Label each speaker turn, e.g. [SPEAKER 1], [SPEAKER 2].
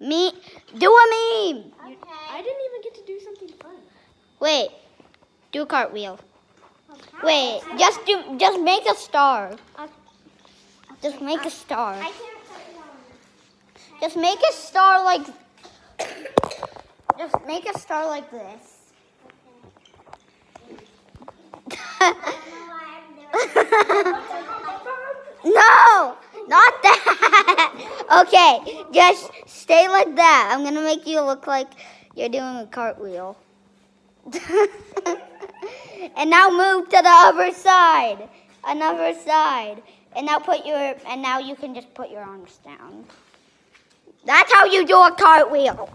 [SPEAKER 1] Me, do a meme.
[SPEAKER 2] Okay.
[SPEAKER 3] I didn't even get to do something fun.
[SPEAKER 1] Wait, do a cartwheel.
[SPEAKER 2] Okay.
[SPEAKER 1] Wait, just do, just make a star.
[SPEAKER 2] Okay.
[SPEAKER 1] Just make a star.
[SPEAKER 2] I can't put.
[SPEAKER 1] Just make a star like. Just make a star like this. no, not that. Okay, just stay like that. I'm gonna make you look like you're doing a cartwheel. and now move to the other side. Another side. And now put your and now you can just put your arms down. That's how you do a cartwheel.